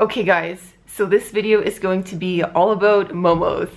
Okay guys, so this video is going to be all about momos.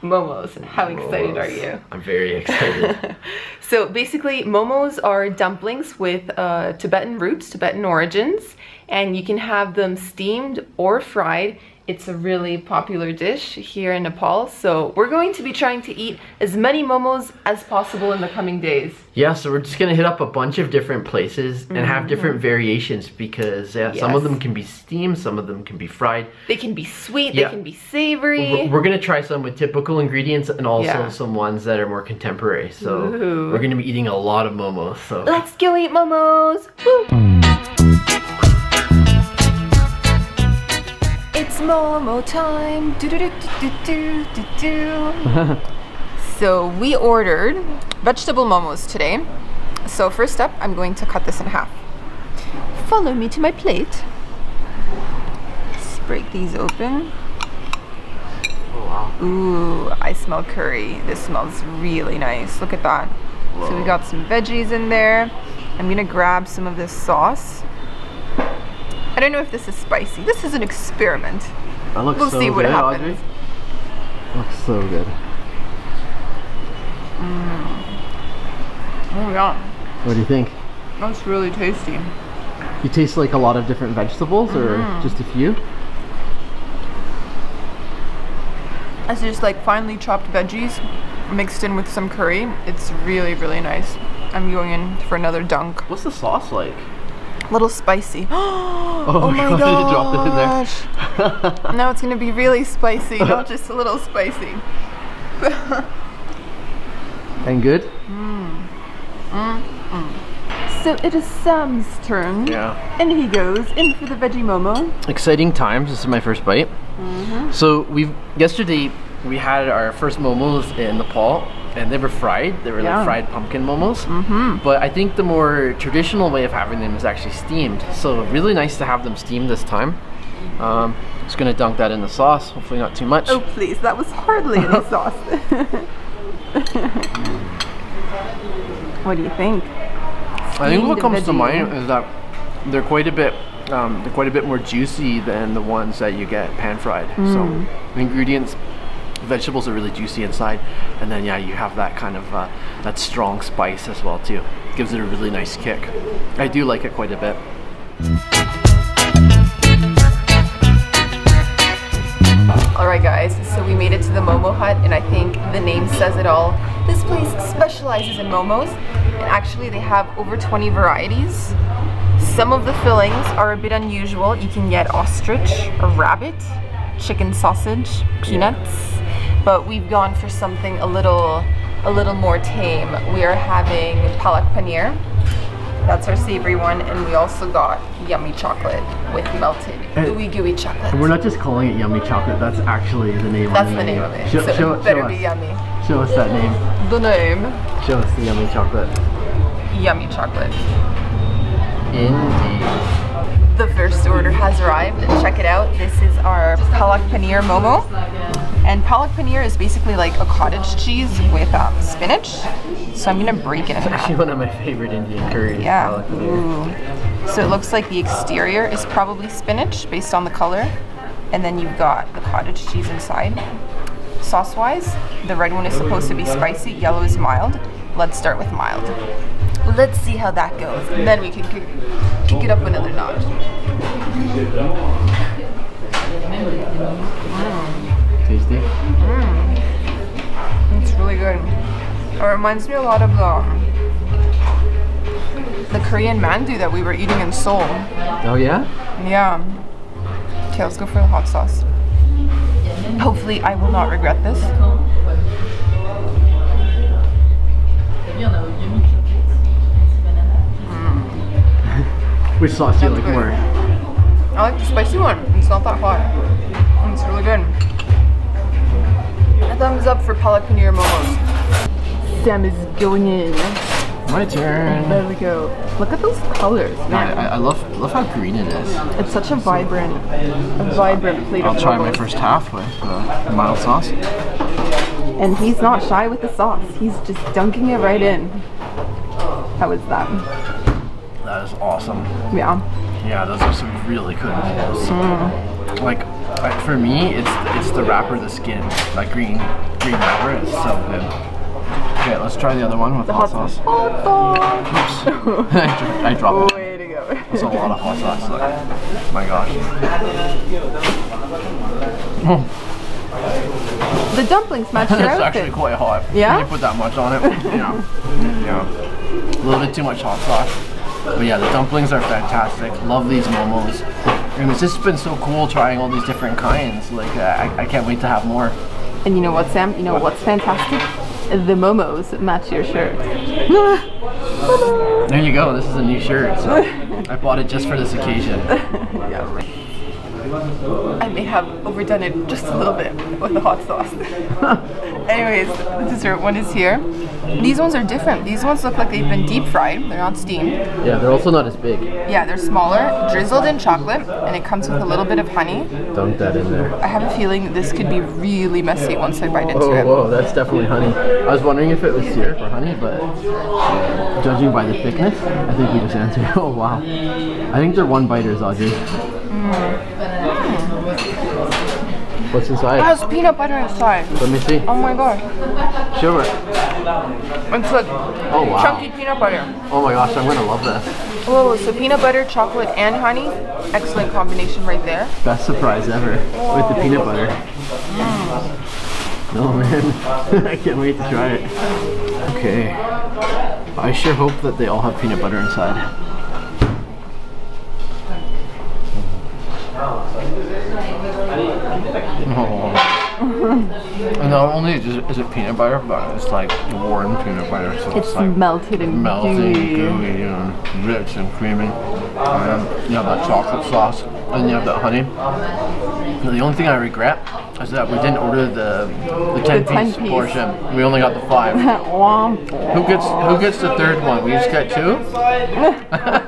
Momos, how excited are you? I'm very excited. so basically, momos are dumplings with uh, Tibetan roots, Tibetan origins, and you can have them steamed or fried it's a really popular dish here in Nepal, so we're going to be trying to eat as many momos as possible in the coming days. Yeah, so we're just gonna hit up a bunch of different places and mm -hmm. have mm-hmm. different variations because yeah, yes. some of them can be steamed, some of them can be fried. They can be sweet, yeah. they can be savory. We're, we're, gonna try some with typical ingredients and also yeah. some ones that are more contemporary. So Ooh. we're gonna be eating a lot of momos. So let's go eat momos. Woo. Momo time. Do do do do do do do. so we ordered vegetable momos today. So first up, I'm going to cut this in half. Follow me to my plate. Let's break these open. Oh, wow. Ooh, I smell curry. This smells really nice. Look at that. Whoa. So we got some veggies in there. I'm gonna grab some of this sauce. I don't know if this is spicy. This is an experiment. That looks we'll so see what good, happens. Audrey. Looks so good. Mm. Oh yeah. What do you think? That's really tasty. You taste like a lot of different vegetables or mm. just a few? It's just like finely chopped veggies mixed in with some curry. It's really, really nice. I'm going in for another dunk. What's the sauce like? Little spicy. oh, oh my god! You dropped it in there. now it's gonna be really spicy, not just a little spicy. and good? Mm. Mm -mm. So it is Sam's turn. Yeah. And he goes in for the veggie momo. Exciting times. This is my first bite. -hmm. So we've yesterday we had our first momos in Nepal and they were fried. They were yeah. like fried pumpkin momos. Mm -hmm. But I think the more traditional way of having them is actually steamed. So really nice to have them steamed this time. Um, just gonna dunk that in the sauce. Hopefully not too much. Oh please, that was hardly any sauce. what do you think? Steamed I think what comes to mind is that they're quite a bit um, they're quite a bit more juicy than the ones that you get pan fried. Mm. So the ingredients vegetables are really juicy inside and then yeah you have that kind of uh, that strong spice as well too gives it a really nice kick I do like it quite a bit Alright guys, so we made it to the Momo Hut and I think the name says it all. This place specializes in momos and actually they have over 20 varieties. Some of the fillings are a bit unusual. You can get ostrich or rabbit, chicken sausage, peanuts, but we've gone for something a little a little more tame. We are having palak paneer. That's our savory one, and we also got yummy chocolate with melted gooey gooey chocolate. And we're not just calling it yummy chocolate, that's actually the name That's the, the name of it. Show, so show, it better show be us. yummy. Show us that name. The name. Show us the yummy chocolate. Yummy chocolate. Indeed the first order has arrived. Check it out. This is our palak paneer momo. And palak paneer is basically like a cottage cheese with um, spinach. So I'm gonna break it in half. It's actually one of my favorite Indian curries. Yeah. Ooh. So it looks like the exterior is probably spinach based on the color. And then you've got the cottage cheese inside. Sauce-wise, the red one is supposed to be spicy, yellow is mild. Let's start with mild. Let's see how that goes. And then we can kick, kick it up another notch. Reminds me a lot of the the Korean mandu that we were eating in Seoul. Oh yeah? Yeah. Okay, let's go for the hot sauce. Hopefully I will not regret this. Mm. Which sauce do you like good. more? I like the spicy one. It's not that hot. It's really good. A thumbs up for palak paneer momos. Sam is going in. My turn. There we go. Look at those colors, man. I, I, love love how green it is. It's such a vibrant, a vibrant plate I'll of try my first half with uh, mild sauce. And he's not shy with the sauce. He's just dunking it right in. How is that? That is awesome. Yeah. Yeah, those are some really good momos. Like uh, for me, it's it's the wrapper, the skin, like green green wrapper. It's so good. Okay, let's try the other one with hot, sauce. Hot sauce. Oops. I, I dropped it. Way to go. That's a lot of hot sauce. Like, my gosh. The dumplings match your It's actually quite hot. Yeah? When you put that much on it. Yeah. yeah. A little bit too much hot sauce. But yeah, the dumplings are fantastic. Love these momos. And it's just been so cool trying all these different kinds. Like, uh, I, I can't wait to have more. And you know what, Sam? You know what's fantastic? The momos match your shirt. There you go. This is a new shirt. So I bought it just for this occasion. I may have overdone it just a little bit with the hot sauce. Anyways, the dessert one is here. These ones are different. These ones look like they've been deep fried. They're not steamed. Yeah, they're also not as big. Yeah, they're smaller, drizzled in chocolate, and it comes with a little bit of honey. Dunk that in there. I have a feeling this could be really messy once I bite into Oh, it. whoa, that's definitely honey. I was wondering if it was syrup or honey, but judging by the thickness, I think we just answered. Oh, wow. I think they're one biters, Audrey. Mm. What's It inside? has peanut butter inside. Let me see. Oh my god. It. It's like Oh, wow. chunky peanut butter. Oh my gosh, I'm gonna love this. Whoa, so peanut butter, chocolate, and honey. Excellent combination right there. Best surprise ever with the peanut butter. Mm. No man, I can't wait to try it. Okay. I sure hope that they all have peanut butter inside. Oh. and not only is it, is it peanut butter, but it's like warm peanut butter, so it's, It's like melted and melting, gooey. gooey, and rich and creamy. And you have that chocolate sauce, and you have that honey. The only thing I regret is that we didn't order the the ten, 10 piece, piece. portion. We only got the five. Who gets who gets the third one? We just get two.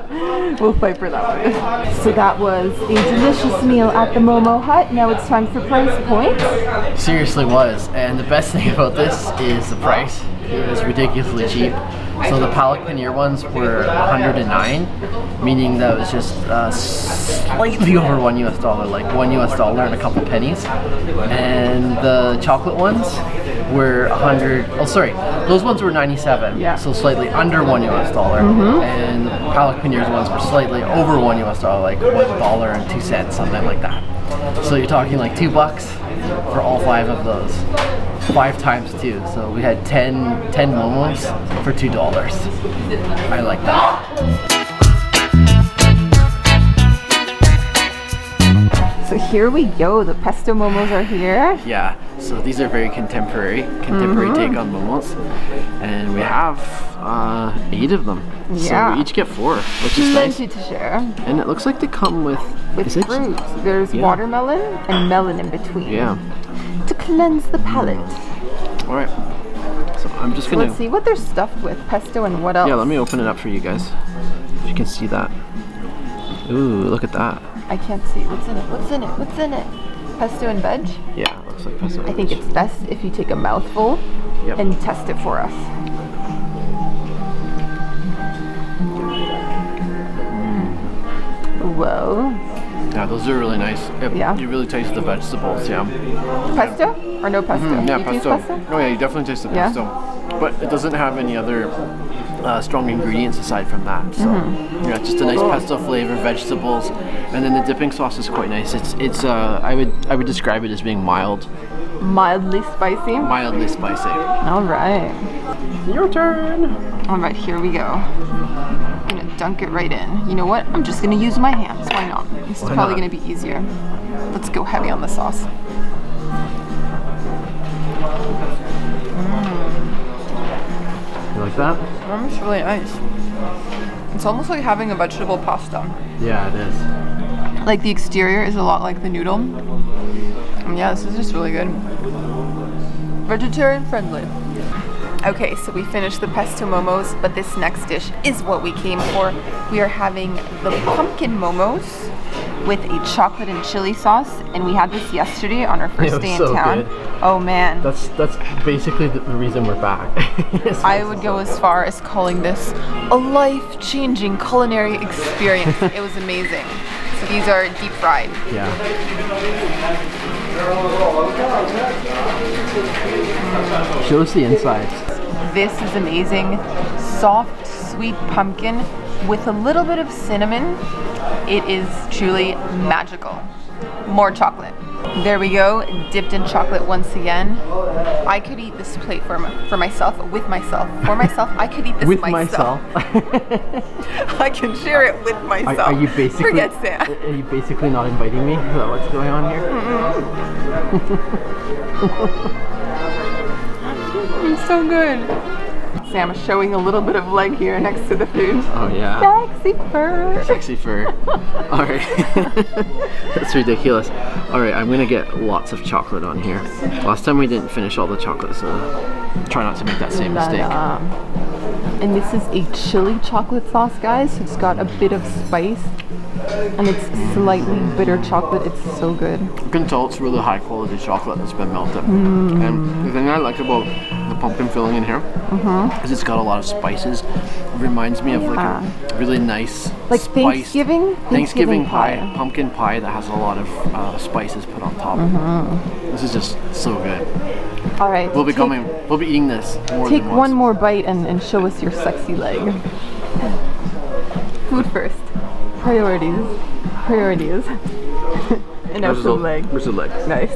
We'll fight for that one. So that was a delicious meal at the Momo Hut. Now it's time for price points. Seriously was, and the best thing about this is the price. It was ridiculously cheap. So the Palak Paneer ones were 109, meaning that was just uh, slightly over one US dollar, like one US dollar and a couple pennies. And the chocolate ones were 100. Oh, sorry, those ones were 97. Yeah. So slightly under one US dollar, Mm -hmm. and the Palak Paneer's ones were slightly over one US dollar, like one dollar and two cents, something like that. So you're talking like two bucks for all five of those. Five times two. So we had 10, 10 momos for two dollars. I like that. So here we go. The pesto momos are here. Yeah. So these are very contemporary, contemporary Mm-hmm. take on momos, and we have uh, eight of them. Yeah. So we each get four, which is nice. Plenty to share. And it looks like they come with With is it- fruit. There's Yeah. watermelon and melon in between. Yeah. Cleanse the palate. All right. So I'm just gonna. Let's see what they're stuffed with. Pesto and what else? Yeah, let me open it up for you guys. If you can see that. Ooh, look at that. I can't see. What's in it? What's in it? What's in it? Pesto and veg? Yeah, it looks like pesto. I think it's best if you take a mouthful Yep. and test it for us. Mm. Whoa. Yeah, those are really nice. It- Yeah. You really taste the vegetables, yeah. Pesto or no pesto? Mm, yeah, you taste pesto. pesto? Oh yeah, you definitely taste the Yeah? pesto. But it doesn't have any other uh, strong ingredients aside from that. So Mm-hmm. yeah, just a nice pesto flavor, vegetables, and then the dipping sauce is quite nice. It's it's uh, I would I would describe it as being mild, Mildly spicy. mildly spicy. All right. Your turn. All right, here we go. I'm gonna dunk it right in. You know what? I'm just gonna use my hands. Why not? This is Why probably not? gonna be easier. Let's go heavy on the sauce. Mm. You like that? Mm, it's really nice. It's almost like having a vegetable pasta. Yeah, it is. Like the exterior is a lot like the noodle. And yeah, this is just really good. Vegetarian friendly. Okay, so we finished the pesto momos, but this next dish is what we came for. We are having the pumpkin momos with a chocolate and chili sauce, and we had this yesterday on our first day in so town. good. Oh man. That's that's basically the, the reason we're back. I would go as far as calling this a life-changing culinary experience. it was amazing. So these are deep fried. yeah. Show us the insides. This is amazing. Soft, sweet pumpkin with a little bit of cinnamon. It is truly magical. More chocolate. There we go, dipped in chocolate once again. I could eat this plate for, for myself, with myself. For myself, I could eat this With myself. myself. I can share it with myself. are you basically Forget Sam. Are you basically not inviting me? Is that what's going on here? It's so good. Sam is showing a little bit of leg here next to the food. Oh yeah. Sexy fur. Sexy fur. All right. That's ridiculous. All right, I'm gonna get lots of chocolate on here. Last time we didn't finish all the chocolate, so try not to make that same mistake. Um, and this is a chili chocolate sauce, guys. It's got a bit of spice and it's slightly bitter chocolate. It's so good. You can tell it's really high quality chocolate that's been melted. Mm. And the thing I like about the pumpkin filling in here uh-huh. is it's got a lot of spices. It reminds me of like a really nice Like spiced Thanksgiving? Thanksgiving pie, pie. pumpkin pie that has a lot of uh, spices put on top. Mm-hmm. This is just so good. All right. We'll be take- coming. We'll be eating this more Take one more bite and, and show us your sexy leg. Food first. Priorities. Priorities. and now Where's the- some leg. Where's the leg? Nice.